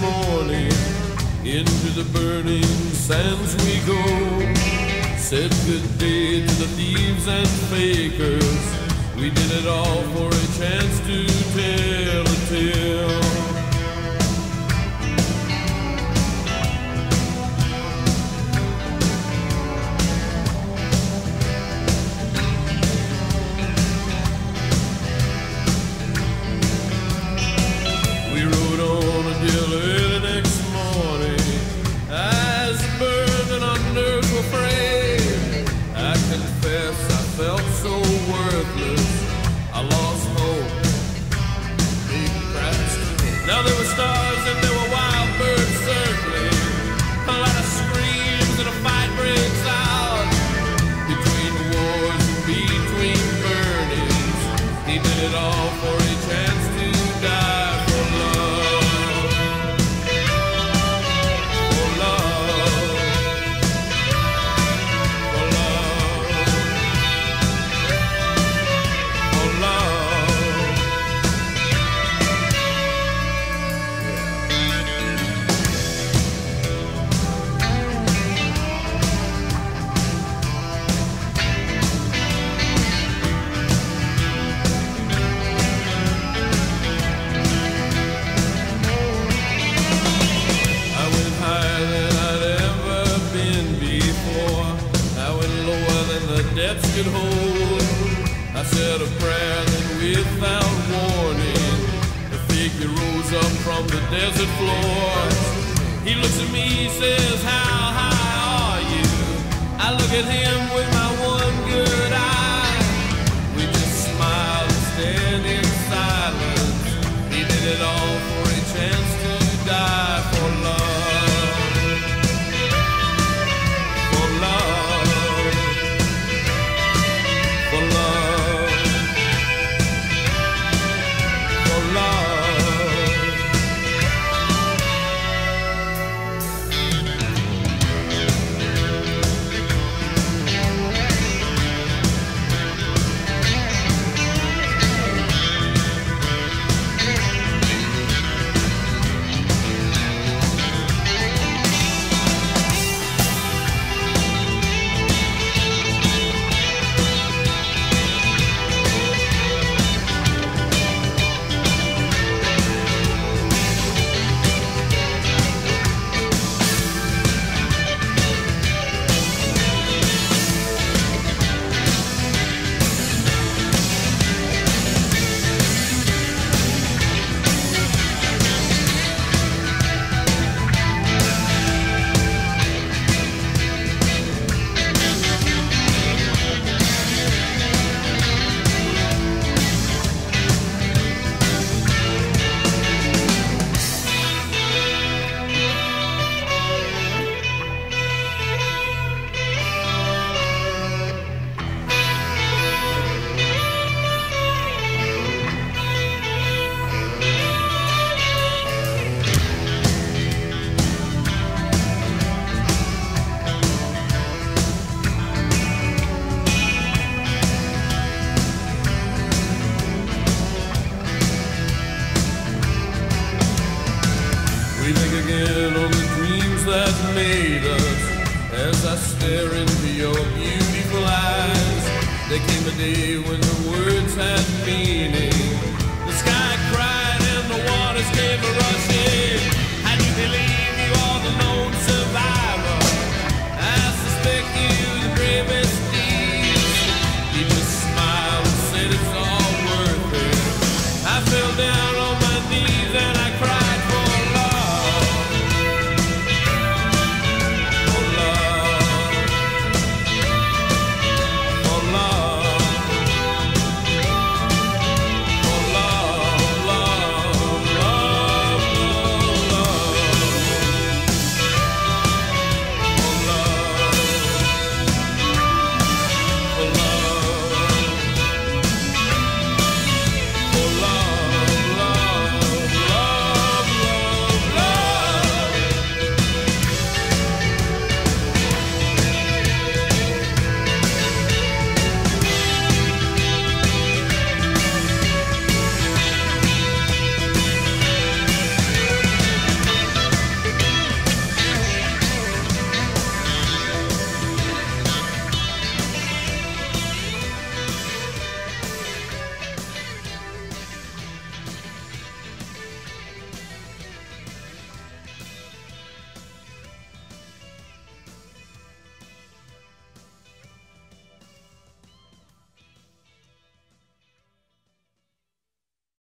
morning. Into the burning sands we go. Said good day to the thieves and fakers. We did it all for a chance to tell depths could hold. I said a prayer, then without warning, the figure rose up from the desert floor. He looks at me, and says, How high are you? I look at him with my again on the dreams that made us as I stare into your beautiful eyes. There came a day when the words had meaning. The sky cried and the waters gave